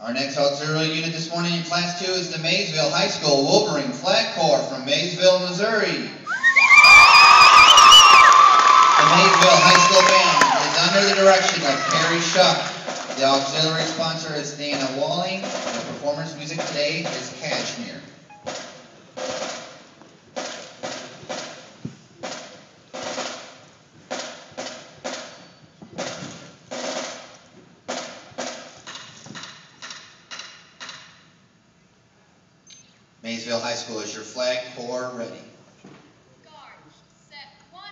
Our next auxiliary unit this morning in Class 2 is the Maysville High School Wolverine Flag Corps from Maysville, Missouri. The Maysville High School Band is under the direction of Perry Shuck. The auxiliary sponsor is Dana Walling. The performance music today is Kashmir. Maysville High School is your flag corps ready. Guard, set, one!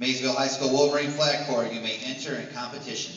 Maysville High School Wolverine Flag Corps, you may enter in competition.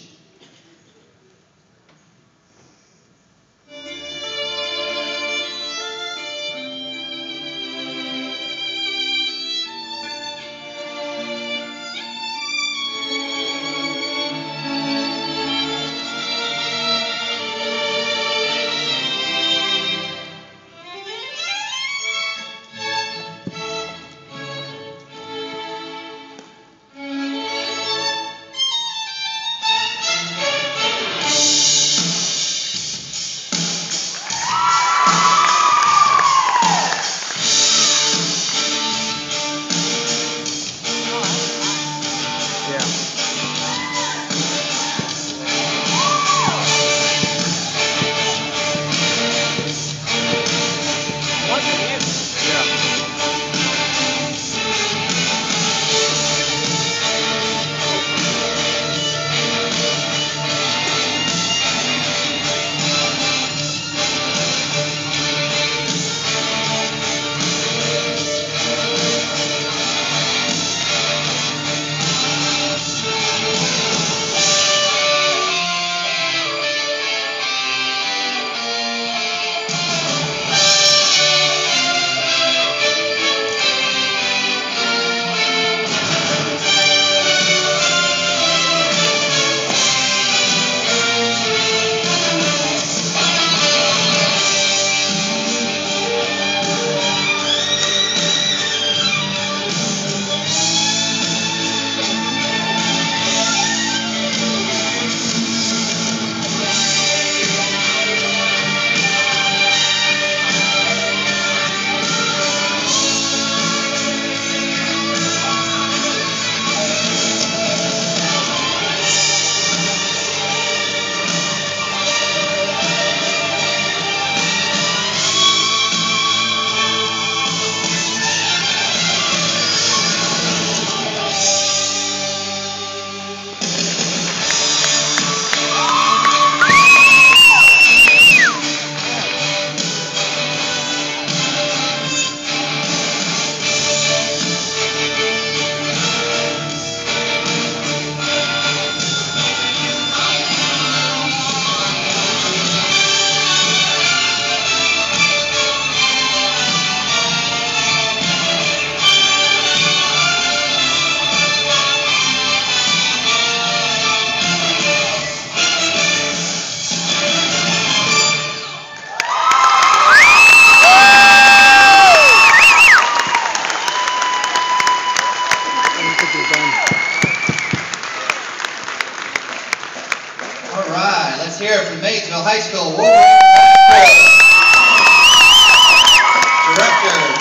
It from Maysville High School. Director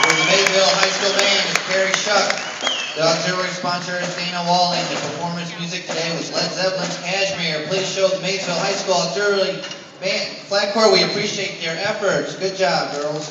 for the Maysville High School Band is Perry Shuck. The auxiliary sponsor is Dana Walling. The performance music today was Led Zeppelin's Kashmir. Please show the Maysville High School auxiliary band Flag Corps. We appreciate their efforts. Good job, girls.